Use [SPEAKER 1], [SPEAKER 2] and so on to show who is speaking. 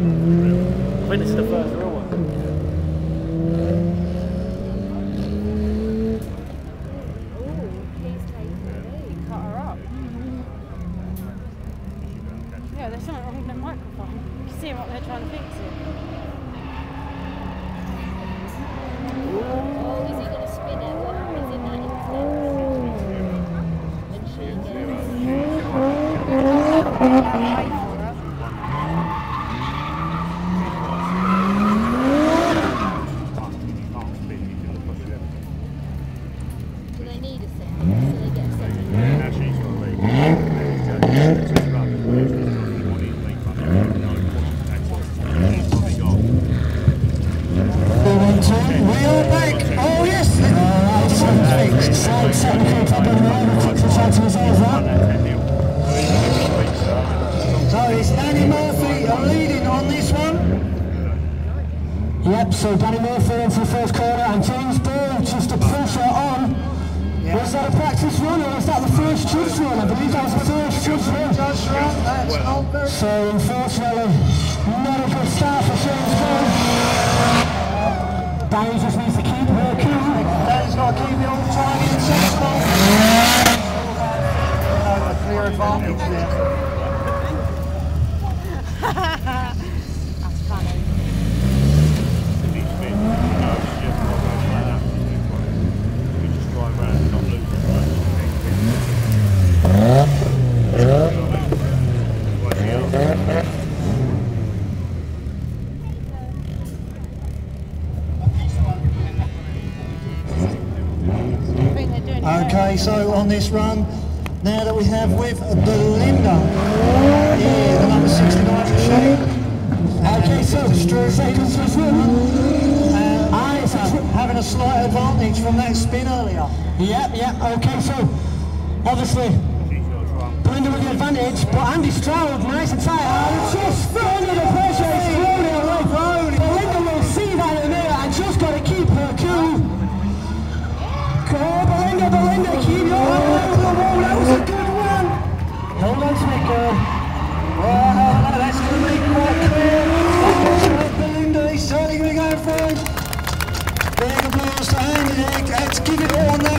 [SPEAKER 1] I think this is the first real one. Yeah, there's something wrong with the microphone. You can see what they're trying to fix it. Oh, is he going to spin it? What happens in that instant? When she gets... Do they need a second? So they get a second?
[SPEAKER 2] One, we
[SPEAKER 3] are back. Oh yes.
[SPEAKER 2] To resolve that.
[SPEAKER 3] So it's Danny Murphy leading on this one.
[SPEAKER 2] Yep, so Danny Murphy into the first corner and James Ball just push her on.
[SPEAKER 3] Was
[SPEAKER 2] that a practice run or was that the first judge run? I believe that was the first judge run. So unfortunately, not a good start for James Ball. Danny just needs to keep her cool.
[SPEAKER 3] Danny's got to keep it all tidy and sensible. No, a clear advantage there. That's
[SPEAKER 1] funny. I
[SPEAKER 3] Okay, so on this run, now that we have with Belinda, yeah, the number 69 machine. Okay, so Drew seconds was so having a slight advantage from that spin earlier.
[SPEAKER 2] Yep, yep, okay, so obviously Belinda with the advantage, but Andy Stroud, nice and that
[SPEAKER 3] was a good one!
[SPEAKER 2] Hold on to me, girl.
[SPEAKER 3] That's going to be quite clear. Belinda, he's certainly going to go for it. Big applause to Andy, let's give it all now.